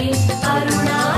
अरुणा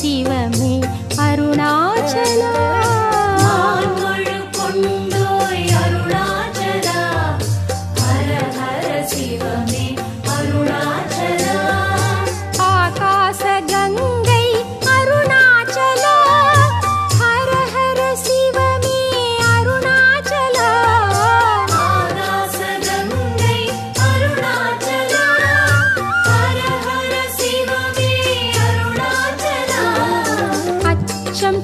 第一位 அச்சம்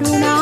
dar